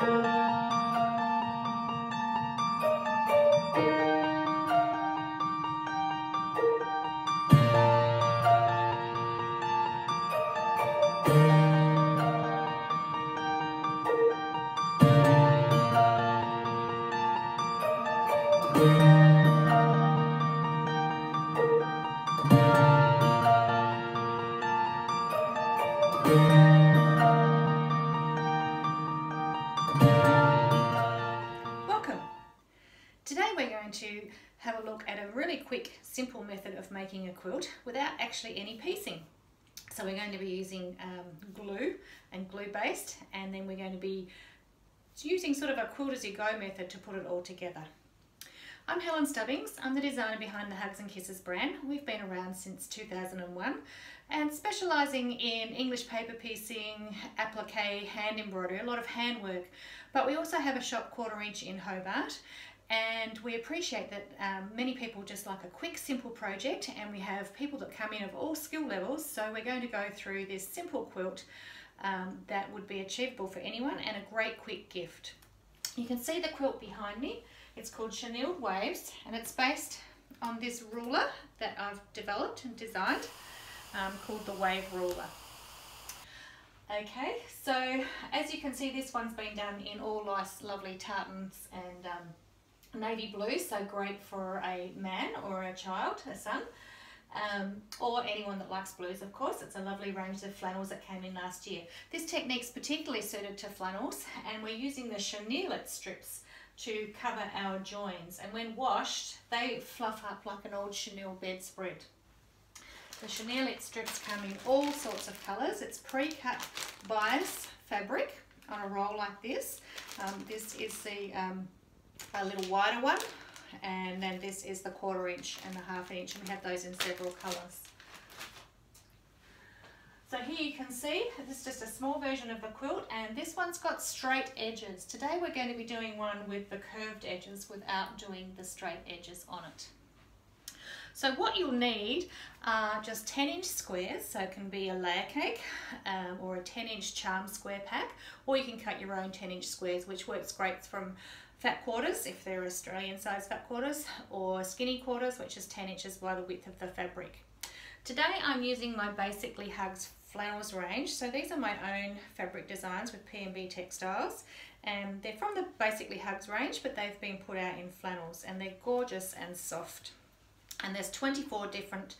Welcome. Quilt without actually any piecing. So we're going to be using um, glue and glue baste and then we're going to be using sort of a quilt as you go method to put it all together. I'm Helen Stubbings, I'm the designer behind the Hugs and Kisses brand. We've been around since 2001 and specialising in English paper piecing, applique, hand embroidery, a lot of handwork. But we also have a shop quarter inch in Hobart and we appreciate that um, many people just like a quick simple project and we have people that come in of all skill levels so we're going to go through this simple quilt um, that would be achievable for anyone and a great quick gift. You can see the quilt behind me. It's called Chenilled Waves and it's based on this ruler that I've developed and designed um, called the Wave Ruler. Okay, so as you can see this one's been done in all nice lovely tartans and um, navy blue, so great for a man or a child, a son. Um, or anyone that likes blues of course. It's a lovely range of flannels that came in last year. This technique's particularly suited to flannels and we're using the chenille strips to cover our joins and when washed they fluff up like an old chenille bedspread. The chenille strips come in all sorts of colours. It's pre-cut bias fabric on a roll like this. Um, this is the um, a little wider one and then this is the quarter inch and the half inch and we have those in several colours. So here you can see, this is just a small version of the quilt and this one's got straight edges. Today we're going to be doing one with the curved edges without doing the straight edges on it. So what you'll need are just 10 inch squares, so it can be a layer cake um, or a 10 inch charm square pack, or you can cut your own 10 inch squares, which works great from fat quarters, if they're Australian size fat quarters, or skinny quarters, which is 10 inches by the width of the fabric. Today I'm using my Basically Hugs flannels range. So these are my own fabric designs with P&B Textiles. And they're from the Basically Hugs range, but they've been put out in flannels and they're gorgeous and soft. And there's 24 different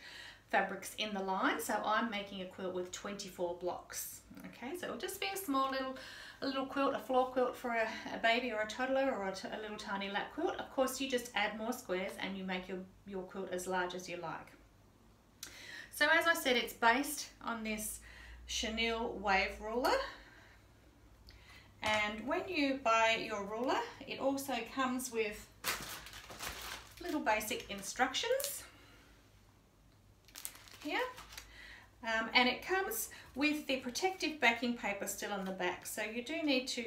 fabrics in the line. So I'm making a quilt with 24 blocks. Okay, so it'll just be a small little a little quilt, a floor quilt for a, a baby or a toddler or a, a little tiny lap quilt. Of course, you just add more squares and you make your, your quilt as large as you like. So as I said, it's based on this chenille wave ruler. And when you buy your ruler, it also comes with little basic instructions here. Um, and it comes with the protective backing paper still on the back. So you do need to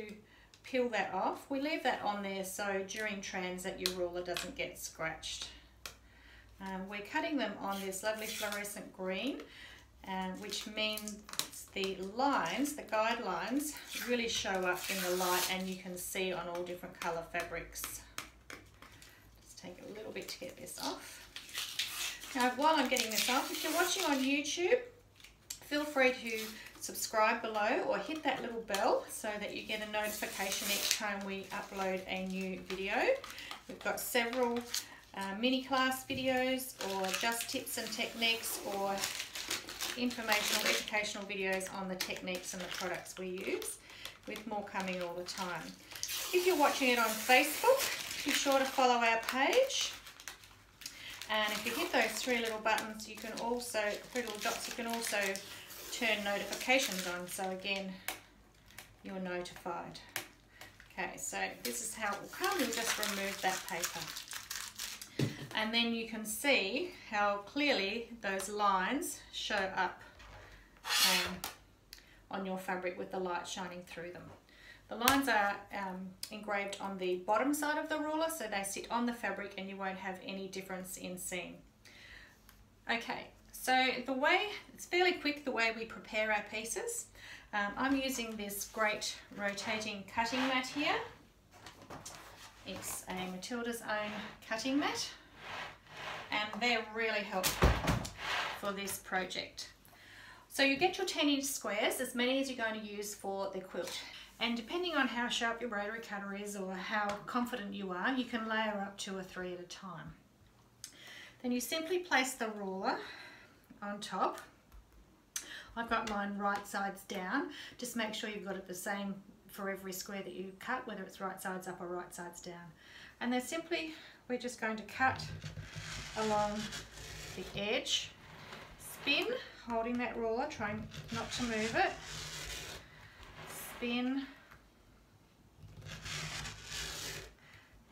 peel that off. We leave that on there so during transit your ruler doesn't get scratched. Um, we're cutting them on this lovely fluorescent green, uh, which means the lines, the guidelines, really show up in the light and you can see on all different colour fabrics. Just take a little bit to get this off. Now, while I'm getting this off, if you're watching on YouTube, feel free to subscribe below or hit that little bell so that you get a notification each time we upload a new video. We've got several uh, mini class videos or just tips and techniques or informational, educational videos on the techniques and the products we use with more coming all the time. If you're watching it on Facebook, be sure to follow our page. And if you hit those three little buttons, you can also, three little dots, you can also turn notifications on. So again, you're notified. Okay, so this is how it will come. We'll just remove that paper. And then you can see how clearly those lines show up um, on your fabric with the light shining through them. The lines are um, engraved on the bottom side of the ruler so they sit on the fabric and you won't have any difference in seam. Okay, So the way, it's fairly quick the way we prepare our pieces. Um, I'm using this great rotating cutting mat here. It's a Matilda's own cutting mat and they're really helpful for this project. So you get your 10 inch squares, as many as you're going to use for the quilt. And depending on how sharp your rotary cutter is or how confident you are, you can layer up two or three at a time. Then you simply place the ruler on top. I've got mine right sides down. Just make sure you've got it the same for every square that you cut, whether it's right sides up or right sides down. And then simply, we're just going to cut along the edge, spin, holding that ruler, trying not to move it, spin,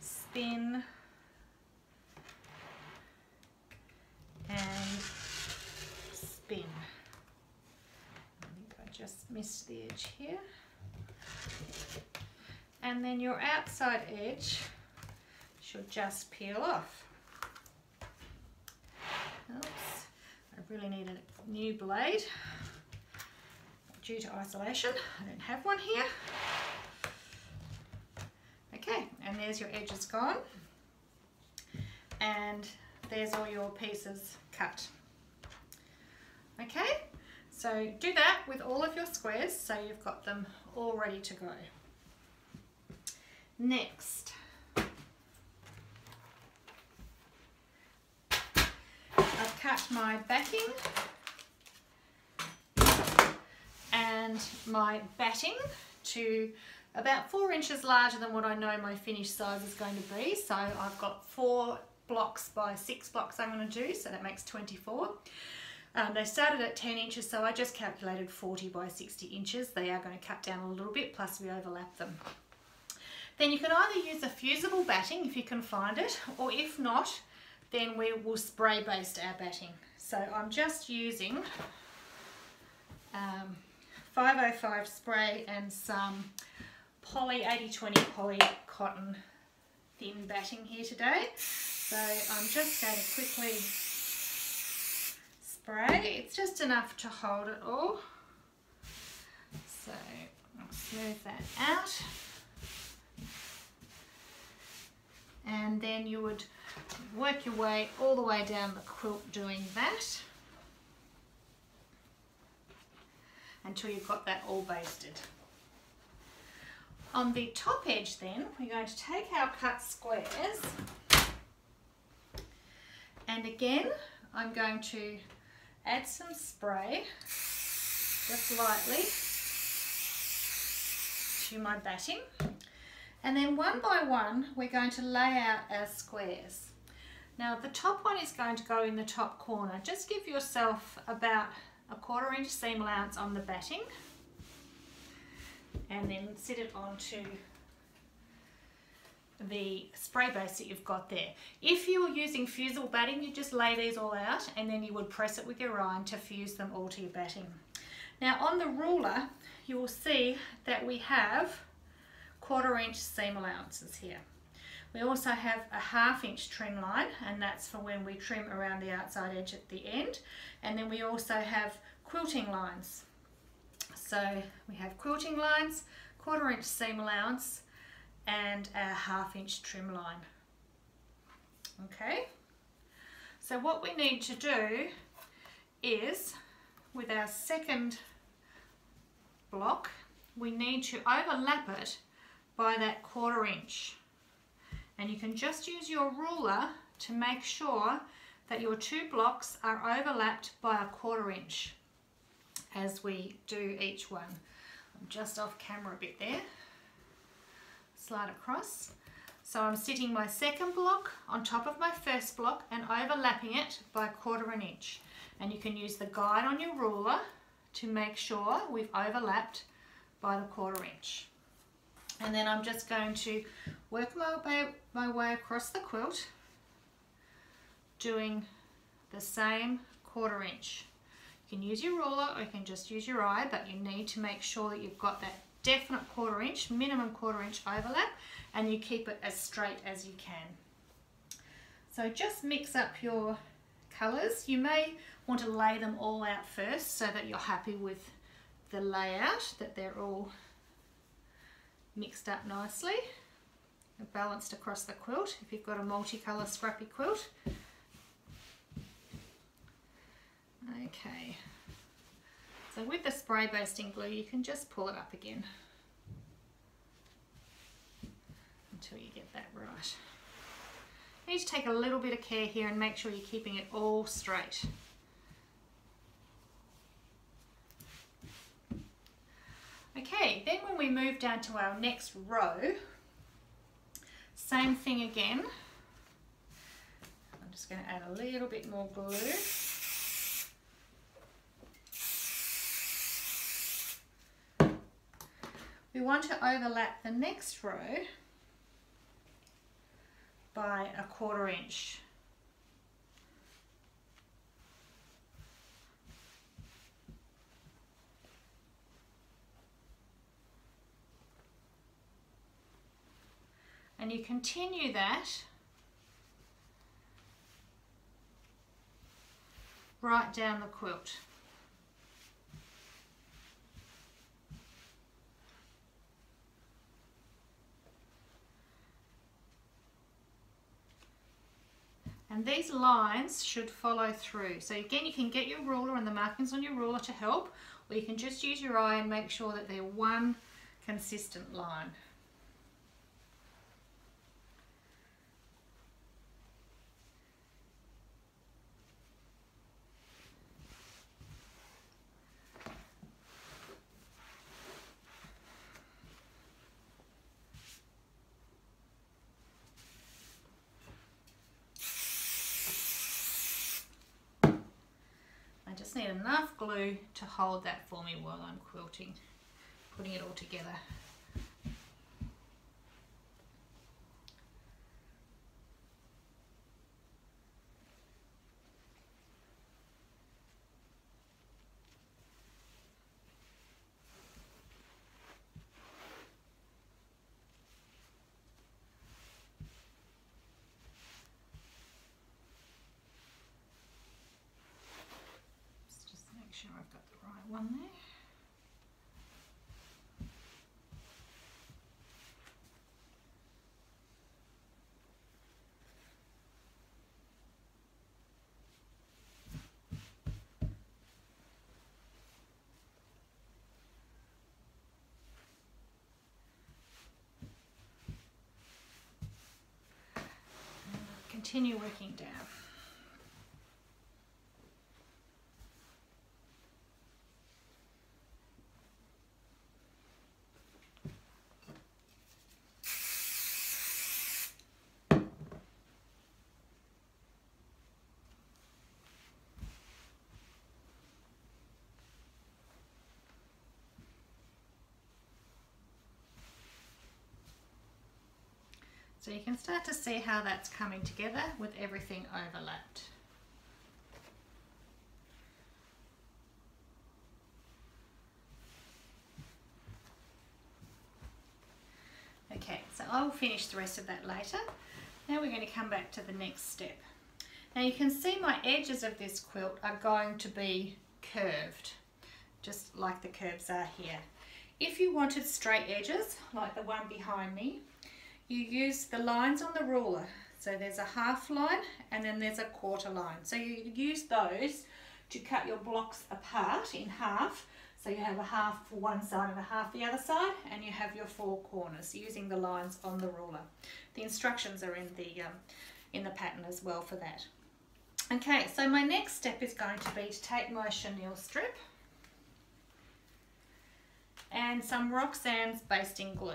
spin, and spin. I think I just missed the edge here. And then your outside edge should just peel off. Oops, I really need a new blade due to isolation. I don't have one here. Okay, and there's your edges gone. And there's all your pieces cut. Okay, so do that with all of your squares so you've got them all ready to go. Next, I've cut my backing and my batting to about four inches larger than what I know my finished size is going to be. So I've got four blocks by six blocks I'm going to do, so that makes 24. Um, they started at 10 inches, so I just calculated 40 by 60 inches. They are going to cut down a little bit, plus we overlap them. Then you can either use a fusible batting if you can find it, or if not, then we will spray baste our batting. So I'm just using um, 505 spray and some poly 80-20 poly cotton thin batting here today. So I'm just going to quickly spray. It's just enough to hold it all. So I'll smooth that out. And then you would work your way all the way down the quilt doing that. until you've got that all basted. On the top edge then, we're going to take our cut squares and again, I'm going to add some spray, just lightly, to my batting. And then one by one, we're going to lay out our squares. Now the top one is going to go in the top corner. Just give yourself about a quarter inch seam allowance on the batting and then sit it onto the spray baste that you've got there. If you were using fusible batting, you just lay these all out and then you would press it with your iron to fuse them all to your batting. Now on the ruler, you will see that we have quarter inch seam allowances here. We also have a half inch trim line and that's for when we trim around the outside edge at the end. And then we also have quilting lines. So we have quilting lines, quarter inch seam allowance and a half inch trim line. Okay, so what we need to do is with our second block, we need to overlap it by that quarter inch and you can just use your ruler to make sure that your two blocks are overlapped by a quarter inch as we do each one. I'm just off camera a bit there. Slide across. So I'm sitting my second block on top of my first block and overlapping it by a quarter an inch. And you can use the guide on your ruler to make sure we've overlapped by the quarter inch and then I'm just going to work my way, my way across the quilt doing the same quarter inch. You can use your ruler or you can just use your eye but you need to make sure that you've got that definite quarter inch, minimum quarter inch overlap and you keep it as straight as you can. So just mix up your colours. You may want to lay them all out first so that you're happy with the layout, that they're all mixed up nicely and balanced across the quilt if you've got a multicolour scrappy quilt. Okay, so with the spray basting glue you can just pull it up again until you get that right. You need to take a little bit of care here and make sure you're keeping it all straight. Okay, then when we move down to our next row, same thing again. I'm just going to add a little bit more glue. We want to overlap the next row by a quarter inch. And you continue that right down the quilt. And these lines should follow through. So again, you can get your ruler and the markings on your ruler to help, or you can just use your eye and make sure that they're one consistent line. Just need enough glue to hold that for me while I'm quilting, putting it all together. One there. continue working down. So you can start to see how that's coming together with everything overlapped. Okay, so I will finish the rest of that later. Now we're going to come back to the next step. Now you can see my edges of this quilt are going to be curved, just like the curves are here. If you wanted straight edges, like the one behind me, you use the lines on the ruler. So there's a half line and then there's a quarter line. So you use those to cut your blocks apart in half. So you have a half for one side and a half the other side and you have your four corners using the lines on the ruler. The instructions are in the, um, in the pattern as well for that. Okay, so my next step is going to be to take my chenille strip and some Roxanne's basting glue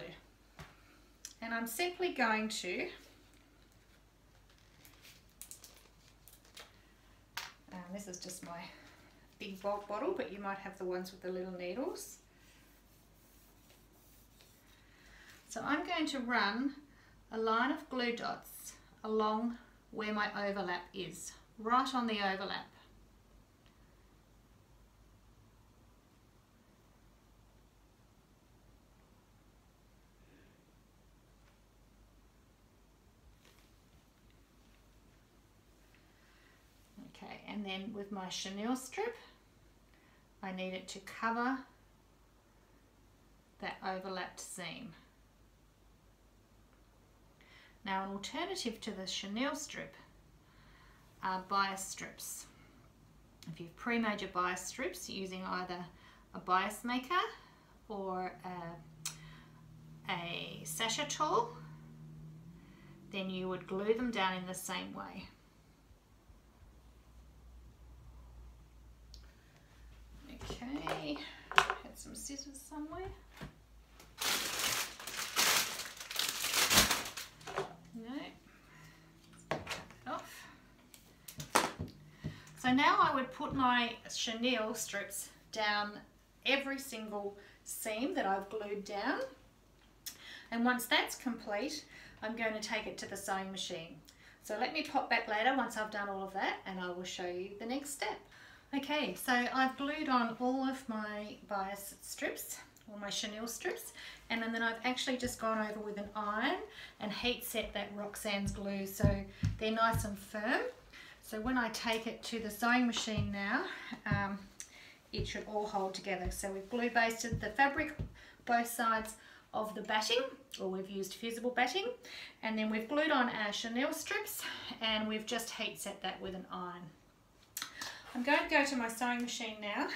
and I'm simply going to um, this is just my big bulk bottle but you might have the ones with the little needles. So I'm going to run a line of glue dots along where my overlap is right on the overlap and then with my chenille strip I need it to cover that overlapped seam. Now an alternative to the chenille strip are bias strips. If you've pre-made your bias strips using either a bias maker or a, a Sachatool, then you would glue them down in the same way. Okay, had some scissors somewhere. No, off. So now I would put my chenille strips down every single seam that I've glued down. And once that's complete, I'm going to take it to the sewing machine. So let me pop back later once I've done all of that and I will show you the next step. Okay, so I've glued on all of my bias strips, all my chenille strips, and then I've actually just gone over with an iron and heat set that Roxanne's glue so they're nice and firm. So when I take it to the sewing machine now, um, it should all hold together. So we've glue basted the fabric both sides of the batting, or we've used fusible batting, and then we've glued on our chenille strips and we've just heat set that with an iron. I'm going to go to my sewing machine now,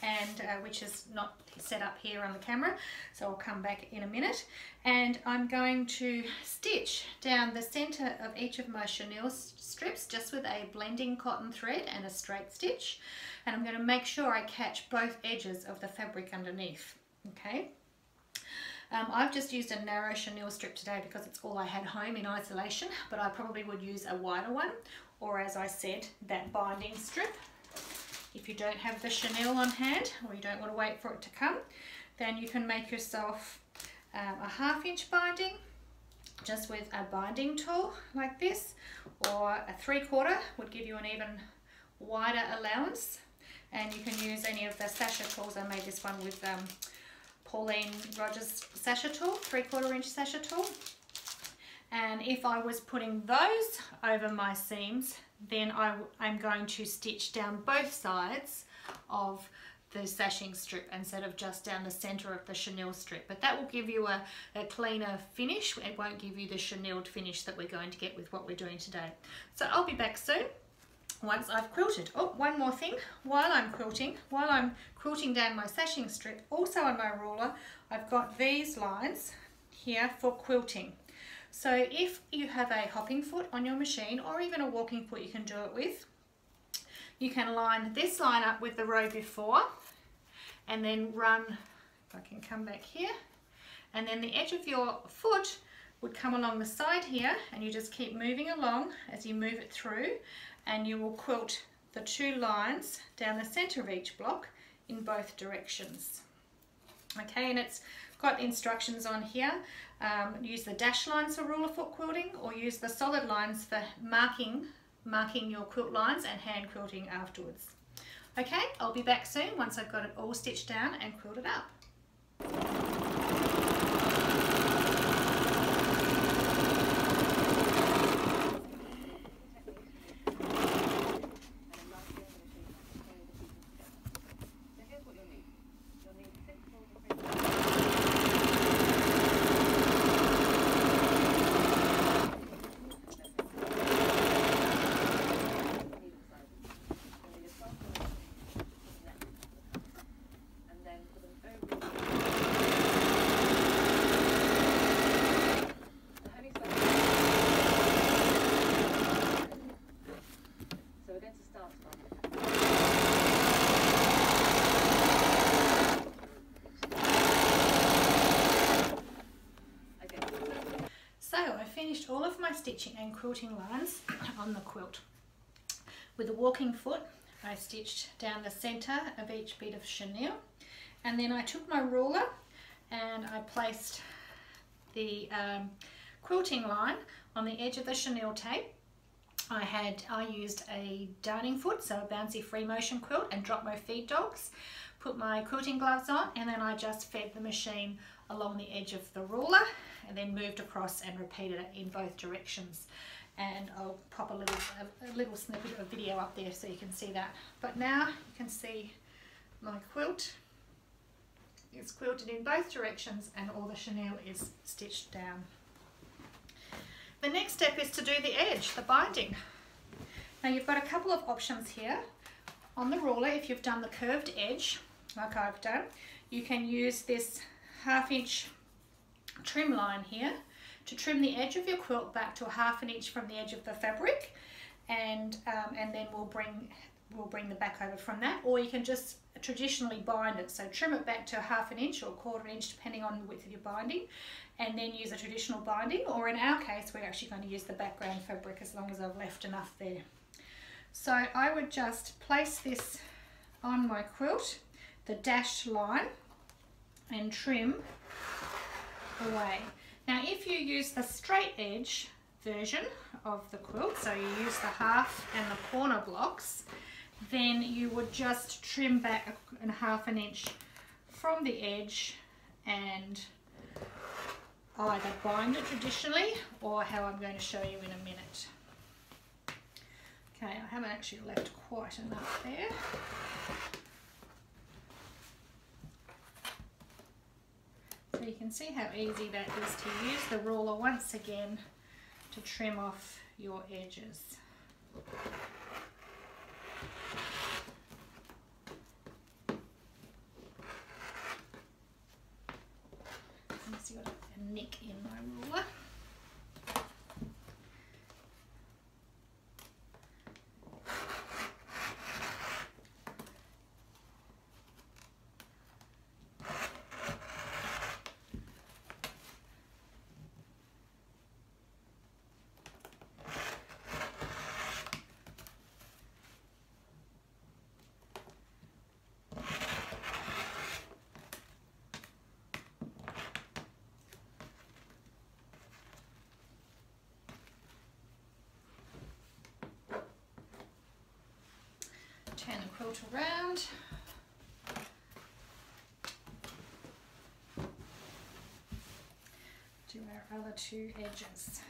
and uh, which is not set up here on the camera, so I'll come back in a minute. And I'm going to stitch down the center of each of my chenille strips just with a blending cotton thread and a straight stitch. And I'm going to make sure I catch both edges of the fabric underneath, okay? Um, I've just used a narrow chenille strip today because it's all I had home in isolation, but I probably would use a wider one, or as I said, that binding strip. If you don't have the chenille on hand or you don't want to wait for it to come, then you can make yourself um, a half inch binding just with a binding tool like this or a three quarter would give you an even wider allowance and you can use any of the Sachatools. I made this one with um, Pauline Rogers Sachatools, three quarter inch Sachatools. And if I was putting those over my seams, then I, am going to stitch down both sides of the sashing strip instead of just down the center of the chenille strip. But that will give you a, a cleaner finish. It won't give you the chenilled finish that we're going to get with what we're doing today. So I'll be back soon once I've quilted. Oh, one more thing. While I'm quilting, while I'm quilting down my sashing strip, also on my ruler, I've got these lines here for quilting. So if you have a hopping foot on your machine or even a walking foot you can do it with, you can line this line up with the row before and then run, if I can come back here, and then the edge of your foot would come along the side here and you just keep moving along as you move it through and you will quilt the two lines down the center of each block in both directions. Okay, and it's got instructions on here. Um, use the dash lines for ruler foot quilting or use the solid lines for marking, marking your quilt lines and hand quilting afterwards. Okay, I'll be back soon once I've got it all stitched down and quilted up. Stitching and quilting lines on the quilt. With a walking foot, I stitched down the center of each bit of chenille and then I took my ruler and I placed the um, quilting line on the edge of the chenille tape. I had, I used a darning foot, so a bouncy free motion quilt and dropped my feed dogs, put my quilting gloves on and then I just fed the machine along the edge of the ruler and then moved across and repeated it in both directions. and I'll pop a little, a, little snippet of video up there so you can see that. But now you can see my quilt is quilted in both directions and all the chenille is stitched down. The next step is to do the edge, the binding. Now you've got a couple of options here. On the ruler, if you've done the curved edge, like I've done, you can use this half inch trim line here to trim the edge of your quilt back to a half an inch from the edge of the fabric. And um, and then we'll bring we'll bring the back over from that. Or you can just traditionally bind it. So trim it back to half an inch or a quarter inch depending on the width of your binding and then use a traditional binding. Or in our case we're actually going to use the background fabric as long as I've left enough there. So I would just place this on my quilt the dashed line and trim away now if you use the straight edge version of the quilt, so you use the half and the corner blocks, then you would just trim back a, half an inch from the edge and either bind it traditionally or how I'm going to show you in a minute. Okay, I haven't actually left quite enough there. So you can see how easy that is to use the ruler once again to trim off your edges. see what a nick in my ruler. Turn the quilt around. Do our other two edges.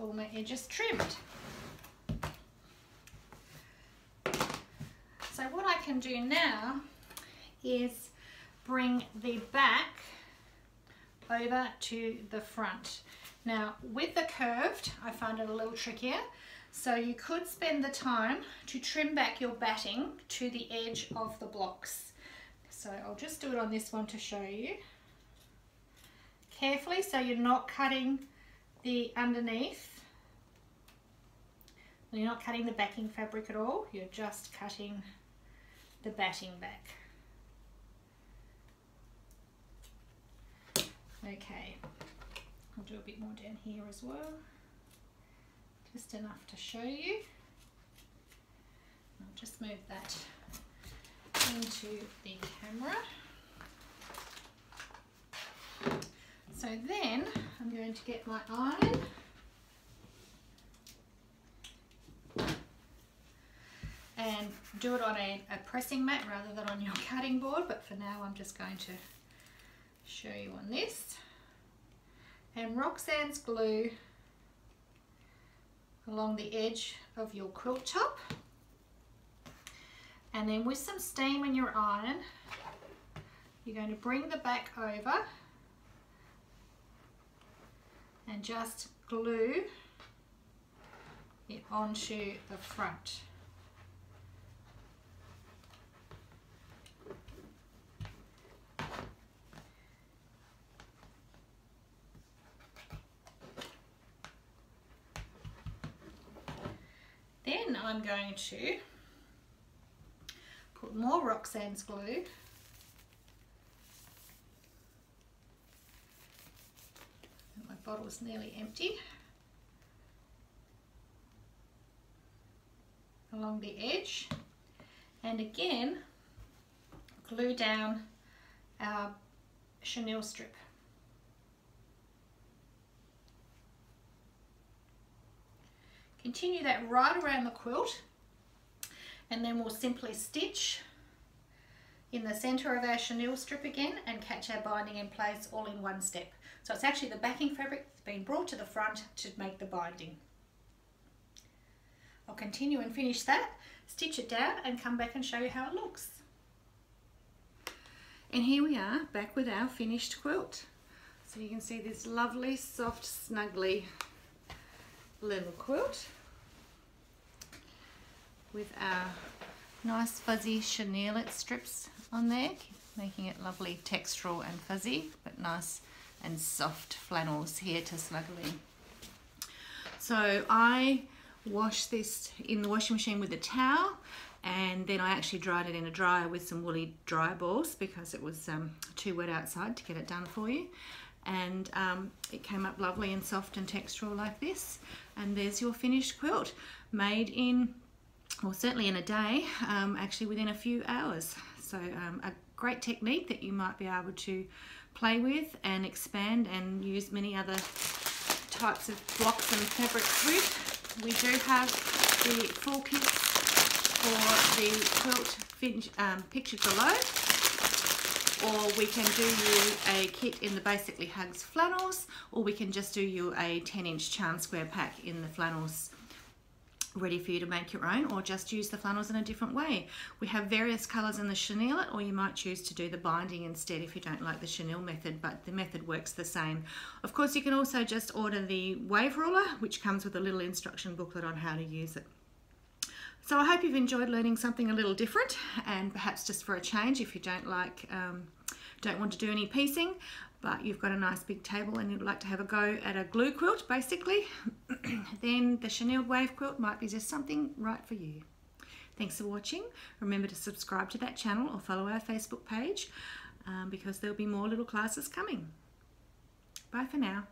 All my edges trimmed. So what I can do now is bring the back over to the front. Now with the curved, I find it a little trickier. So you could spend the time to trim back your batting to the edge of the blocks. So I'll just do it on this one to show you. Carefully so you're not cutting the underneath. You're not cutting the backing fabric at all, you're just cutting the batting back. Okay, I'll do a bit more down here as well. Just enough to show you. I'll just move that into the camera. So then I'm going to get my iron. And do it on a, a, pressing mat rather than on your cutting board but for now I'm just going to show you on this. And Roxanne's glue along the edge of your quilt top. And then with some steam in your iron you're going to bring the back over and just glue it onto the front. Then I'm going to put more Roxanne's glue bottle is nearly empty. Along the edge. And again glue down our chenille strip. Continue that right around the quilt and then we'll simply stitch in the center of our chenille strip again and catch our binding in place all in one step. So it's actually the backing fabric that's been brought to the front to make the binding. I'll continue and finish that, stitch it down and come back and show you how it looks. And here we are back with our finished quilt. So you can see this lovely, soft, snuggly little quilt with our nice fuzzy chenille strips on there, making it lovely textural and fuzzy, but nice and soft flannels here to snuggle in. So I washed this in the washing machine with a towel and then I actually dried it in a dryer with some woolly dry balls because it was um, too wet outside to get it done for you. And um, it came up lovely and soft and textural like this. And there's your finished quilt made in well certainly in a day um, actually within a few hours. So um, a great technique that you might be able to play with and expand and use many other types of blocks and fabrics with we do have the full kit for the quilt um, pictured below. Or we can do you a kit in the Basically Hugs flannels, or we can just do you a 10 inch charm square pack in the flannels ready for you to make your own or just use the flannels in a different way. We have various colours in the chenille or you might choose to do the binding instead if you don't like the chenille method but the method works the same. Of course you can also just order the wave ruler which comes with a little instruction booklet on how to use it. So I hope you've enjoyed learning something a little different and perhaps just for a change if you don't like, um, don't want to do any piecing, but you've got a nice big table and you'd like to have a go at a glue quilt basically, then the chenille wave quilt might be just something right for you. Thanks for watching. Remember to subscribe to that channel or follow our Facebook page um, because there'll be more little classes coming. Bye for now.